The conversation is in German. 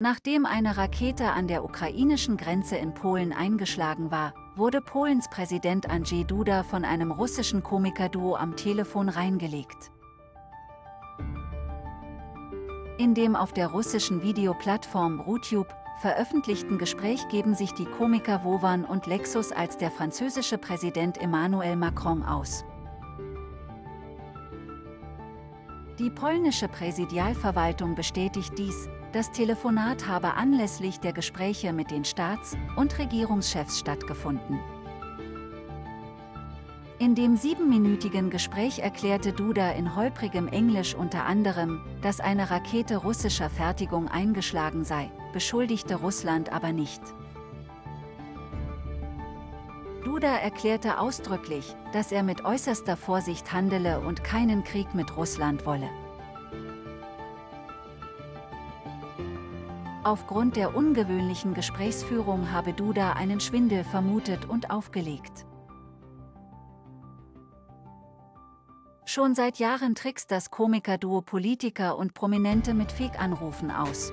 Nachdem eine Rakete an der ukrainischen Grenze in Polen eingeschlagen war, wurde Polens Präsident Andrzej Duda von einem russischen Komikerduo am Telefon reingelegt. In dem auf der russischen Videoplattform RuTube veröffentlichten Gespräch geben sich die Komiker Wovan und Lexus als der französische Präsident Emmanuel Macron aus. Die polnische Präsidialverwaltung bestätigt dies, das Telefonat habe anlässlich der Gespräche mit den Staats- und Regierungschefs stattgefunden. In dem siebenminütigen Gespräch erklärte Duda in holprigem Englisch unter anderem, dass eine Rakete russischer Fertigung eingeschlagen sei, beschuldigte Russland aber nicht. Duda erklärte ausdrücklich, dass er mit äußerster Vorsicht handele und keinen Krieg mit Russland wolle. Aufgrund der ungewöhnlichen Gesprächsführung habe Duda einen Schwindel vermutet und aufgelegt. Schon seit Jahren trickst das Komikerduo Politiker und Prominente mit Fake-Anrufen aus.